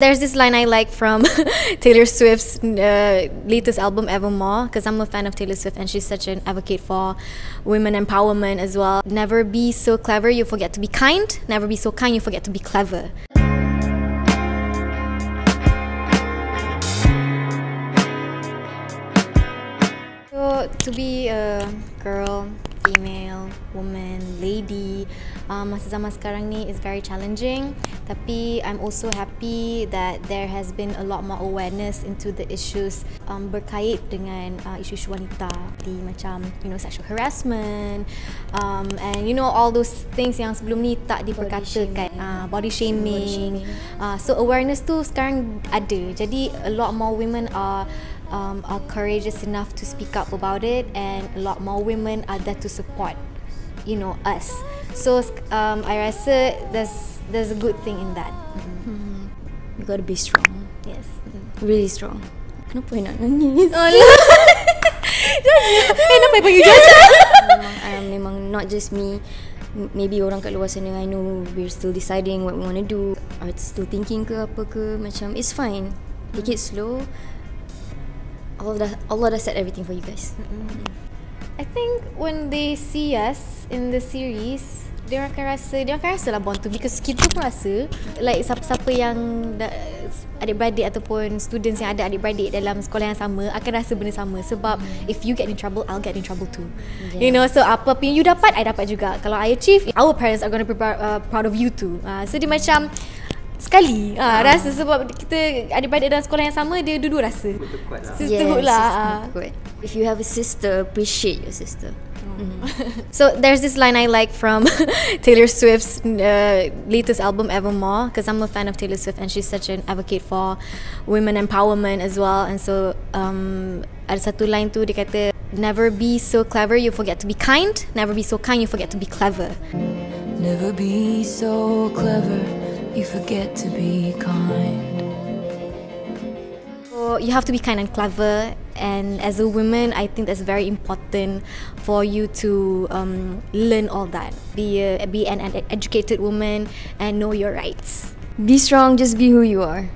There's this line I like from Taylor Swift's uh, latest album, Evermore, because I'm a fan of Taylor Swift and she's such an advocate for women empowerment as well. Never be so clever, you forget to be kind. Never be so kind, you forget to be clever. So, to be a girl, female, woman, lady, um, masa zaman sekarang ni is very challenging. Tapi I'm also happy that there has been a lot more awareness into the issues um, berkait dengan uh, isu-isu wanita di macam you know sexual harassment um, and you know all those things yang sebelum ni tak diperkatakan body shaming, uh, body shaming. Body shaming. Uh, so awareness tu sekarang ada. Jadi a lot more women are um, are courageous enough to speak up about it, and a lot more women are there to support, you know, us. So um, I rasa there's there's a good thing in that. Mm-hmm. You gotta be strong. Yes, really strong. Kenapa nak nangis? Oh, Kenapa ibu you judge? memang, um, memang not just me. Maybe orang kat luar sana I know we're still deciding what we want to do. Are still thinking ke apa ke macam it's fine. Take it slow. Allah dah Allah dah set everything for you guys. Mm-hmm. I think when they see us in the series, dia akan rasa dia akan rasa lah bond tu because kita pun rasa like siapa-siapa yang adik-beradik ataupun students yang ada adik-beradik dalam sekolah yang sama akan rasa benda sama sebab mm. if you get in trouble I'll get in trouble too yeah. you know so apa pun you dapat I dapat juga kalau I achieve our parents are going to be uh, proud of you too uh, so dia macam sekali. Ah ha, rasa sebab kita adik-beradik dalam sekolah yang sama dia dua-dua rasa. Sisterhood lah, yes, lah. if you have a sister appreciate your sister. Mm so there's this line I like from Taylor Swift's uh, latest album Evermore because I'm a fan of Taylor Swift and she's such an advocate for women empowerment as well. And so um, ada satu line tu dia kata never be so clever you forget to be kind. Never be so kind you forget to be clever. Never be so clever you forget to be kind. So you have to be kind and clever, and as a woman, I think that's very important for you to um, learn all that. Be a, be an educated woman and know your rights. Be strong. Just be who you are.